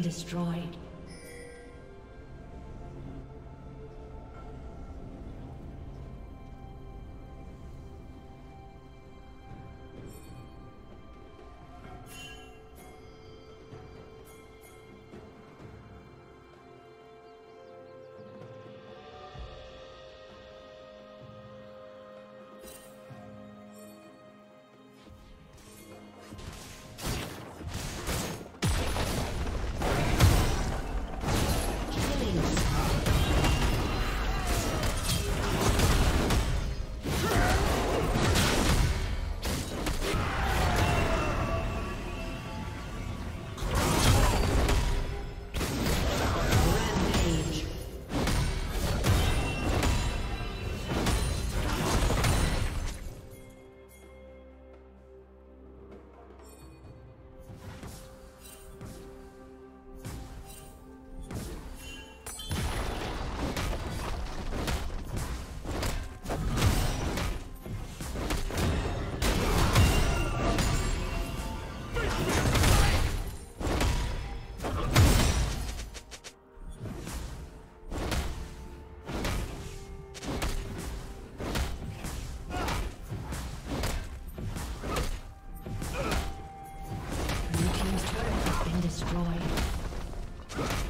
Destroyed. Huh?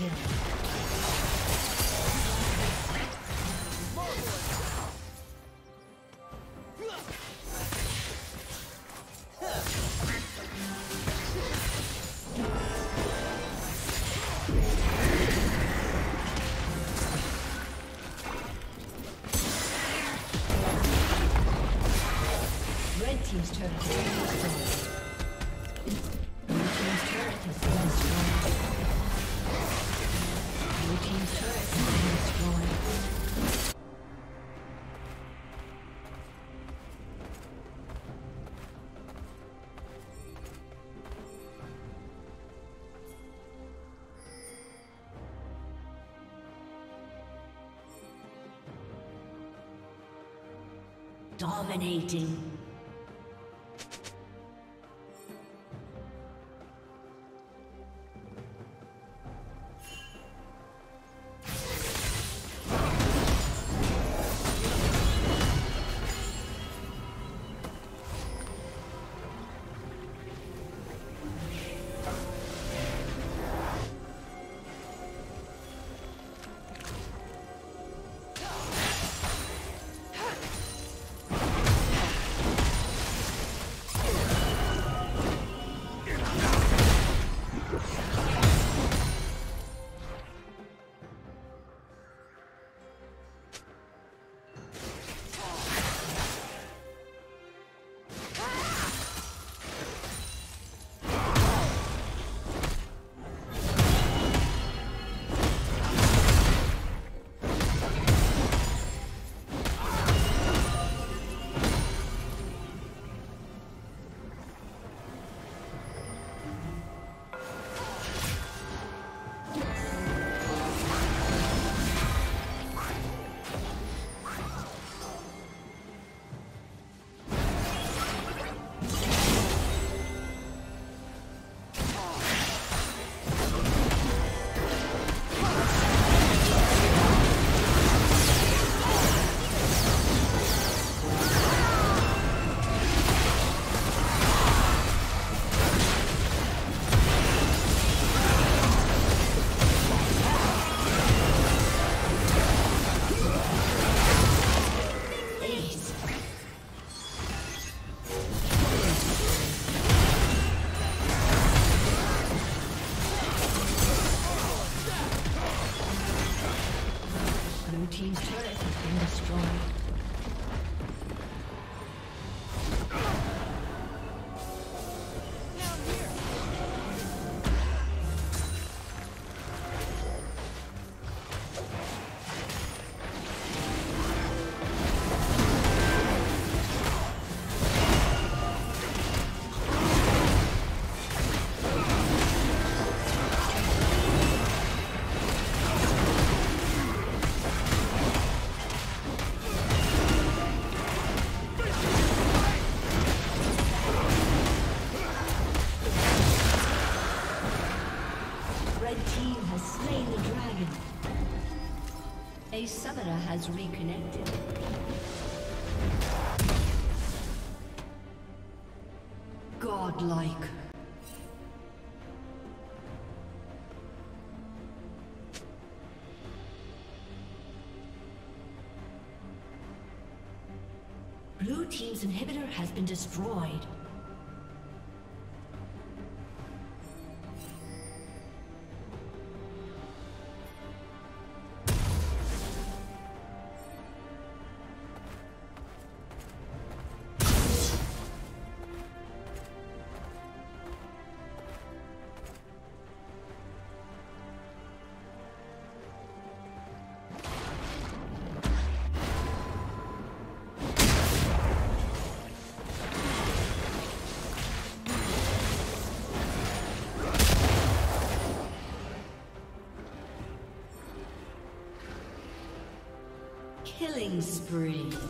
kill. Dominating. Has reconnected. Godlike. Blue Team's inhibitor has been destroyed. Killing spree.